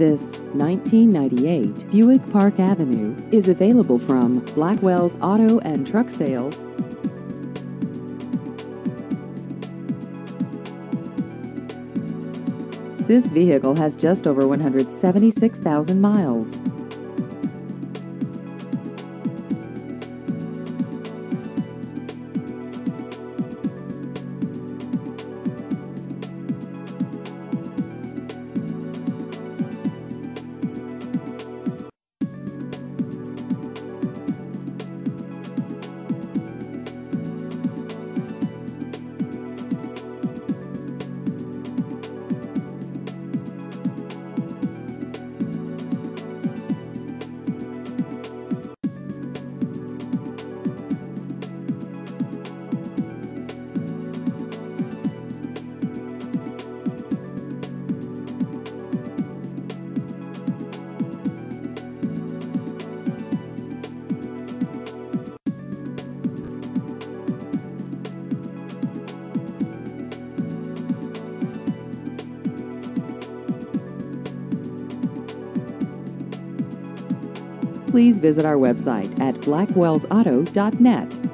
This 1998 Buick Park Avenue is available from Blackwell's Auto and Truck Sales. This vehicle has just over 176,000 miles. Please visit our website at blackwellsauto.net.